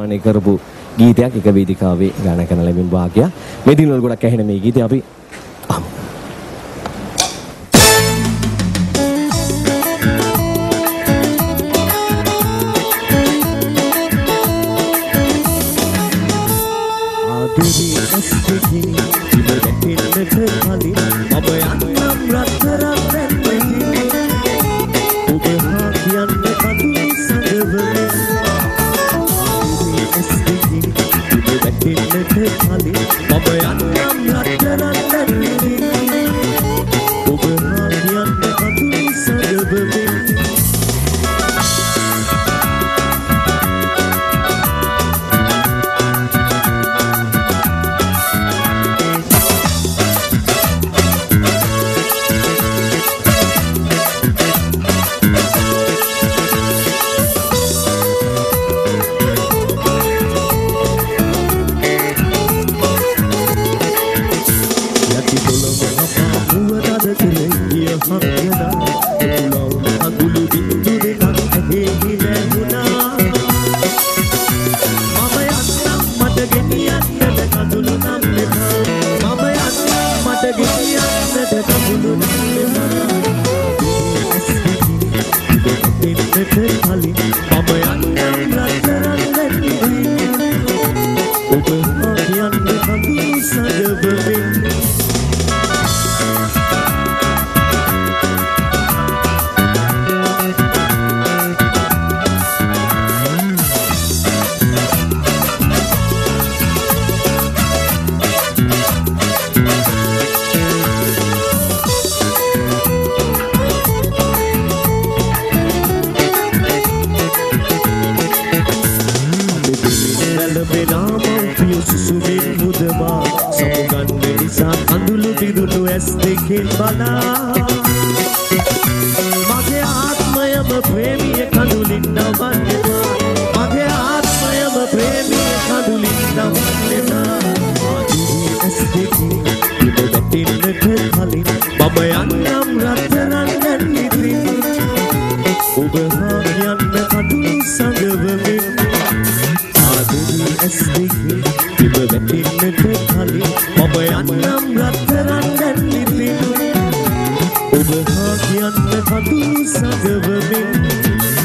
නිර්මාණය කරපු ගීතයක් එක වේදිකාවේ ගායනා කරන ලැබෙන වාක්‍යයක්. මේ දිනවල ගොඩක් ඇහෙන මේ ගීතය අපි අහමු. ආදරේ ඇස් දෙකින් ඉබ වැටෙන්නට කලින් මට ගෙනියන්නට කඳුළු නම් එපා මම යන්නම් මට ගෙනියන්නට කඳුළු නම් එපා දෙන්නට කලින් මම යන්නම් රත්තරන් වැටි ඔබ සුනිල් මුදවා සමුගන්නේ නිසා අඳුළු පිදුළු ඇස් දෙකෙන් බලා. මගේ ආත්මයම ප්‍රේමිය කඳුලින් නවන්නවා. මගේ ආත්මයම ප්‍රේමිය කඳුලින් නවන්නවා. මාගේ ඇස් දෙකෙන් ඉබ වැටෙන්නට කලින් මම යන්නම් රත්තරන් නැන් ඉදිරින් ඔබ ඔබ හා කියන්න කටු සගවමින්